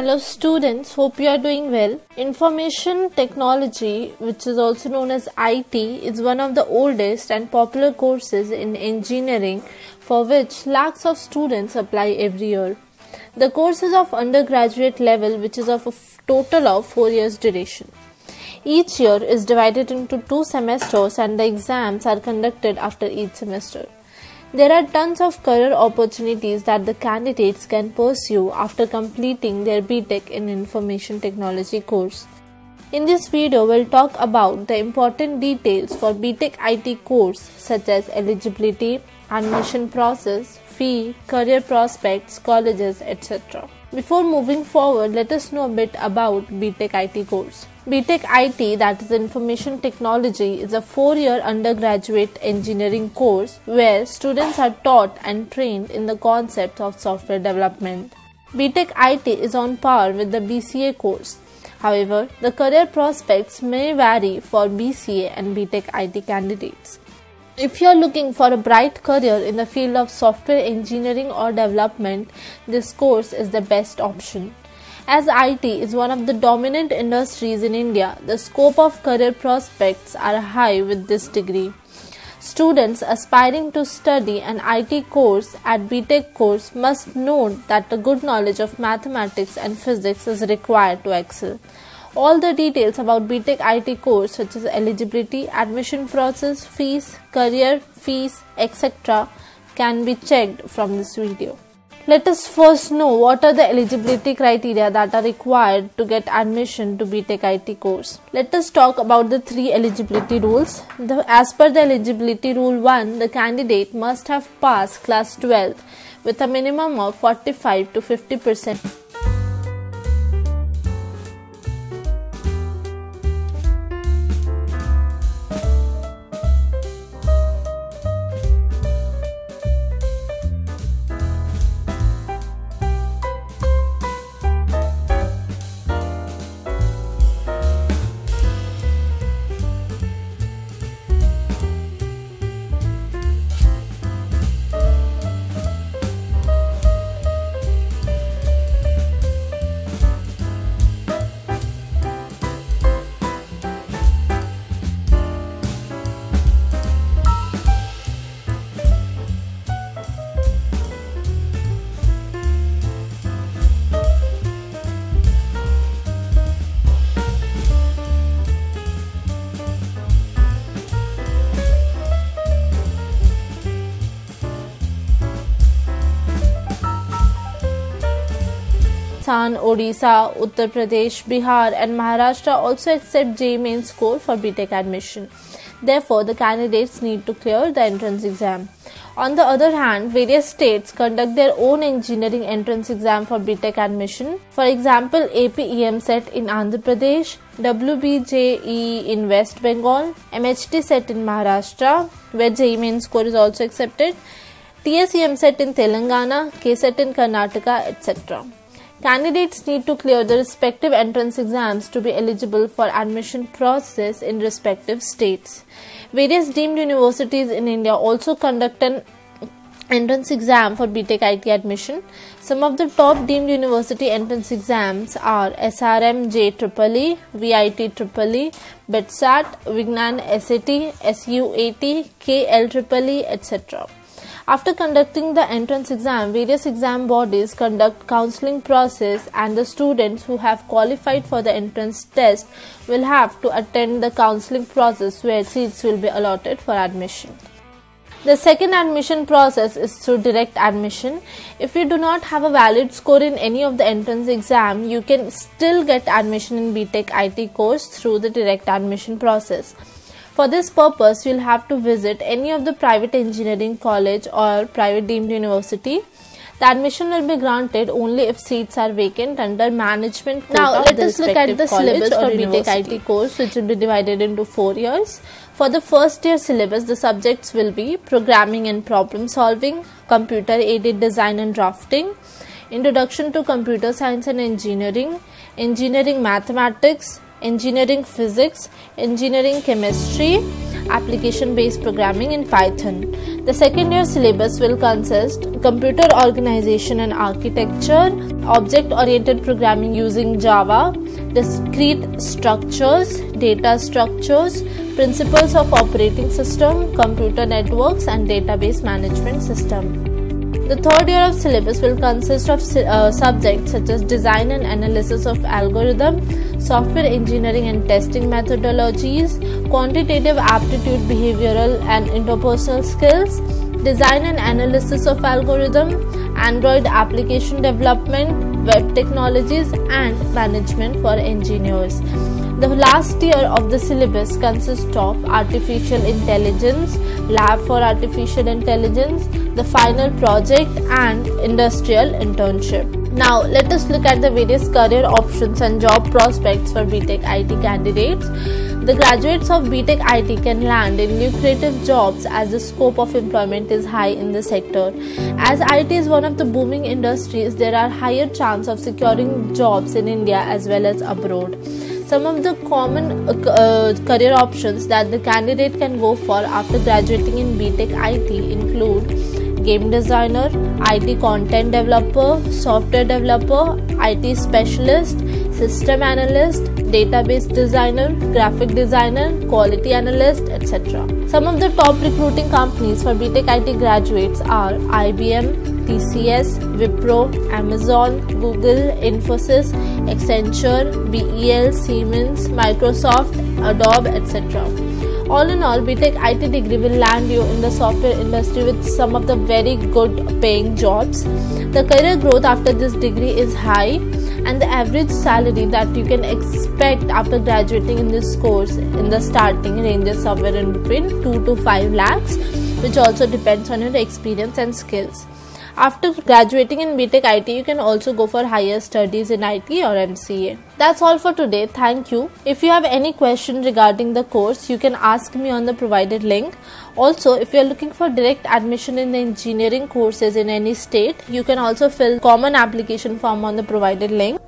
Hello students, hope you are doing well. Information technology, which is also known as IT, is one of the oldest and popular courses in engineering for which lakhs of students apply every year. The course is of undergraduate level which is of a total of 4 years duration. Each year is divided into two semesters and the exams are conducted after each semester. There are tons of career opportunities that the candidates can pursue after completing their BTech in Information Technology course. In this video, we'll talk about the important details for BTech IT course such as eligibility, admission process, fee, career prospects, colleges, etc. Before moving forward, let us know a bit about BTech IT course. BTech IT, that is Information Technology, is a four year undergraduate engineering course where students are taught and trained in the concepts of software development. BTech IT is on par with the BCA course. However, the career prospects may vary for BCA and BTech IT candidates. If you are looking for a bright career in the field of software engineering or development, this course is the best option. As IT is one of the dominant industries in India, the scope of career prospects are high with this degree. Students aspiring to study an IT course at BTech course must note that a good knowledge of mathematics and physics is required to excel. All the details about BTech IT course such as eligibility, admission process, fees, career, fees, etc. can be checked from this video. Let us first know what are the eligibility criteria that are required to get admission to BTech IT course. Let us talk about the three eligibility rules. The, as per the eligibility rule 1, the candidate must have passed class 12 with a minimum of 45 to 50 percent Rajasthan, Odisha, Uttar Pradesh, Bihar, and Maharashtra also accept JEE main score for BTech admission. Therefore, the candidates need to clear the entrance exam. On the other hand, various states conduct their own engineering entrance exam for BTech admission. For example, AP EAMCET in Andhra Pradesh, WBJE in West Bengal, MHT CET in Maharashtra, where JEE main score is also accepted, TS EAMCET in Telangana, KSET in Karnataka, etc. Candidates need to clear the respective entrance exams to be eligible for admission process in respective states. Various deemed universities in India also conduct an entrance exam for BTech IT admission. Some of the top deemed university entrance exams are SRM JEEE, VIT EEE, BITSAT, Vignan SAT, SUAT, KL KLEEE, etc. After conducting the entrance exam, various exam bodies conduct counseling process and the students who have qualified for the entrance test will have to attend the counseling process where seats will be allotted for admission. The second admission process is through direct admission. If you do not have a valid score in any of the entrance exam, you can still get admission in BTech IT course through the direct admission process. For this purpose, you'll have to visit any of the private engineering college or private deemed university. The admission will be granted only if seats are vacant under management. Now, let us look at the syllabus for BTech IT course, which will be divided into four years. For the first year syllabus, the subjects will be programming and problem solving, computer aided design and drafting, introduction to computer science and engineering, engineering mathematics, engineering physics, engineering chemistry, application based programming in Python. The second year syllabus will consist computer organization and architecture, object oriented programming using Java, discrete structures, data structures, principles of operating system, computer networks and database management system. The third year of syllabus will consist of uh, subjects such as design and analysis of algorithm, software engineering and testing methodologies, quantitative aptitude, behavioral and interpersonal skills, design and analysis of algorithm, Android application development, web technologies and management for engineers. The last year of the syllabus consists of artificial intelligence, lab for artificial intelligence, the final project and industrial internship. Now let us look at the various career options and job prospects for BTech IT candidates. The graduates of BTech IT can land in lucrative jobs as the scope of employment is high in the sector. As IT is one of the booming industries, there are higher chance of securing jobs in India as well as abroad. Some of the common uh, uh career options that the candidate can go for after graduating in BTech IT include game designer, IT content developer, software developer, IT specialist, system analyst, database designer, graphic designer, quality analyst, etc. Some of the top recruiting companies for BTech IT graduates are IBM, TCS, Wipro, Amazon, Google, Infosys, Accenture, BEL, Siemens, Microsoft, Adobe, etc. All in all, BTech IT degree will land you in the software industry with some of the very good paying jobs. The career growth after this degree is high and the average salary that you can expect after graduating in this course in the starting ranges somewhere in between 2 to 5 lakhs which also depends on your experience and skills. After graduating in BTech IT, you can also go for higher studies in IT or MCA. That's all for today. Thank you. If you have any question regarding the course, you can ask me on the provided link. Also, if you are looking for direct admission in the engineering courses in any state, you can also fill common application form on the provided link.